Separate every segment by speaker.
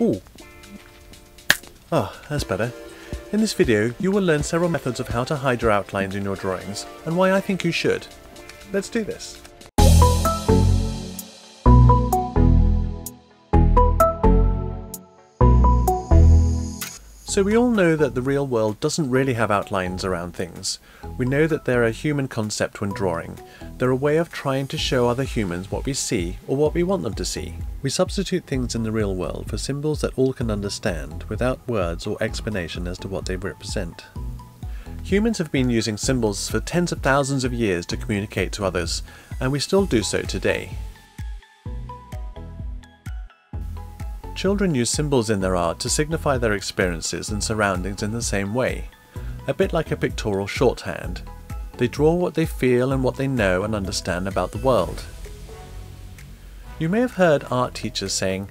Speaker 1: Ooh. Ah, that's better. In this video, you will learn several methods of how to hide your outlines in your drawings, and why I think you should. Let's do this. So we all know that the real world doesn't really have outlines around things. We know that they're a human concept when drawing. They're a way of trying to show other humans what we see or what we want them to see. We substitute things in the real world for symbols that all can understand without words or explanation as to what they represent. Humans have been using symbols for tens of thousands of years to communicate to others, and we still do so today. Children use symbols in their art to signify their experiences and surroundings in the same way, a bit like a pictorial shorthand. They draw what they feel and what they know and understand about the world. You may have heard art teachers saying,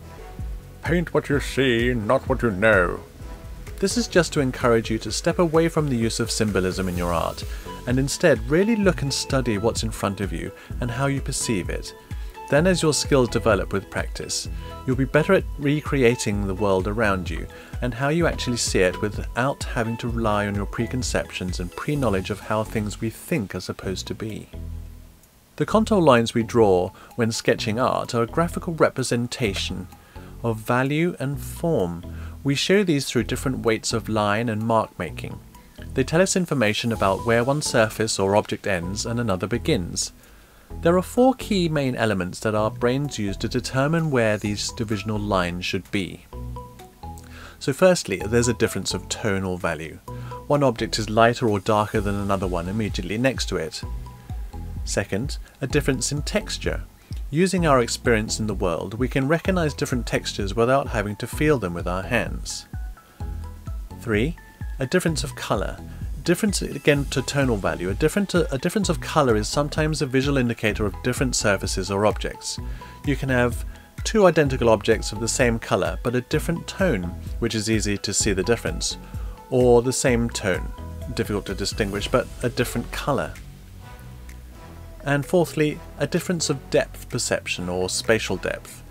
Speaker 1: Paint what you see, not what you know. This is just to encourage you to step away from the use of symbolism in your art and instead really look and study what's in front of you and how you perceive it, then as your skills develop with practice, you'll be better at recreating the world around you and how you actually see it without having to rely on your preconceptions and pre-knowledge of how things we think are supposed to be. The contour lines we draw when sketching art are a graphical representation of value and form. We show these through different weights of line and mark making. They tell us information about where one surface or object ends and another begins. There are four key main elements that our brains use to determine where these divisional lines should be. So firstly, there's a difference of tonal value. One object is lighter or darker than another one immediately next to it. Second, a difference in texture. Using our experience in the world, we can recognize different textures without having to feel them with our hands. 3. A difference of colour difference again to tonal value. A, different, a difference of color is sometimes a visual indicator of different surfaces or objects. You can have two identical objects of the same color but a different tone, which is easy to see the difference, or the same tone, difficult to distinguish, but a different color. And fourthly, a difference of depth perception or spatial depth.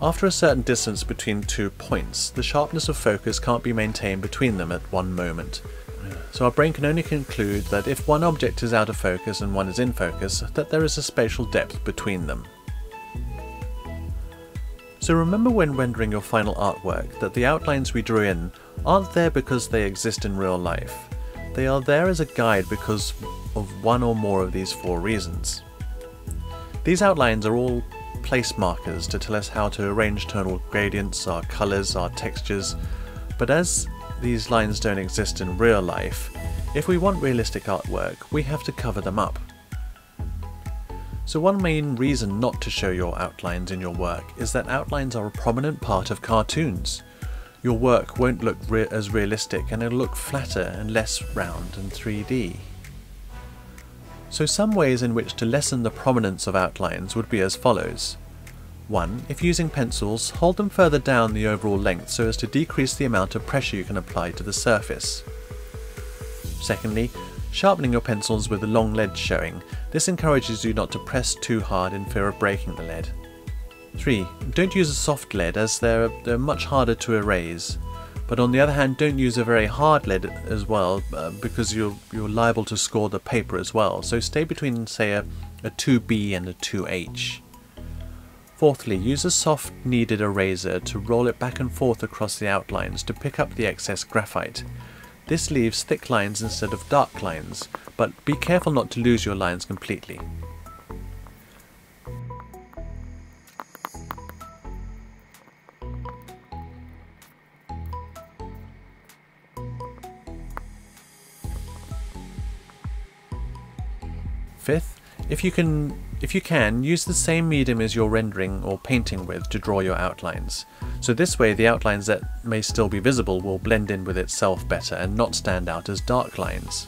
Speaker 1: After a certain distance between two points, the sharpness of focus can't be maintained between them at one moment, so our brain can only conclude that if one object is out of focus and one is in focus, that there is a spatial depth between them. So remember when rendering your final artwork that the outlines we drew in aren't there because they exist in real life. They are there as a guide because of one or more of these four reasons. These outlines are all place markers to tell us how to arrange tonal gradients, our colours, our textures, but as these lines don't exist in real life, if we want realistic artwork, we have to cover them up. So one main reason not to show your outlines in your work is that outlines are a prominent part of cartoons. Your work won't look re as realistic and it'll look flatter and less round and 3D. So some ways in which to lessen the prominence of outlines would be as follows. 1. If using pencils, hold them further down the overall length so as to decrease the amount of pressure you can apply to the surface. Secondly, sharpening your pencils with the long lead showing. This encourages you not to press too hard in fear of breaking the lead. 3. Don't use a soft lead as they're, they're much harder to erase. But on the other hand, don't use a very hard lead as well uh, because you're, you're liable to score the paper as well. So stay between, say, a, a 2B and a 2H. Fourthly, use a soft kneaded eraser to roll it back and forth across the outlines to pick up the excess graphite. This leaves thick lines instead of dark lines, but be careful not to lose your lines completely. Fifth, if you can if you can, use the same medium as you're rendering or painting with to draw your outlines. So this way the outlines that may still be visible will blend in with itself better and not stand out as dark lines.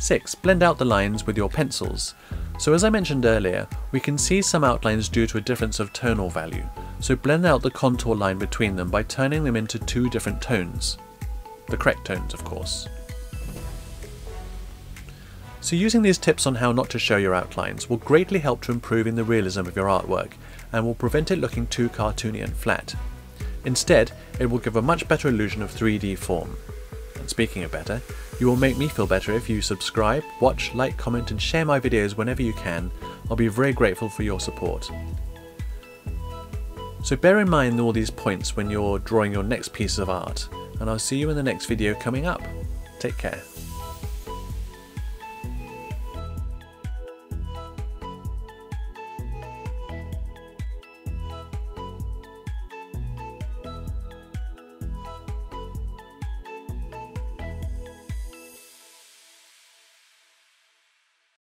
Speaker 1: 6. Blend out the lines with your pencils. So as I mentioned earlier, we can see some outlines due to a difference of tonal value, so blend out the contour line between them by turning them into two different tones. The correct tones, of course. So using these tips on how not to show your outlines will greatly help to improving the realism of your artwork and will prevent it looking too cartoony and flat. Instead, it will give a much better illusion of 3D form. And speaking of better, you will make me feel better if you subscribe, watch, like, comment and share my videos whenever you can. I'll be very grateful for your support. So bear in mind all these points when you're drawing your next piece of art, and I'll see you in the next video coming up. Take care.